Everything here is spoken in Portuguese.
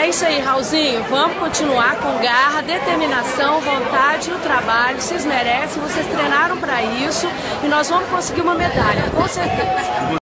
É isso aí, Raulzinho. Vamos continuar com garra, determinação, vontade e o trabalho. Vocês merecem, vocês treinaram para isso e nós vamos conseguir uma medalha, com certeza.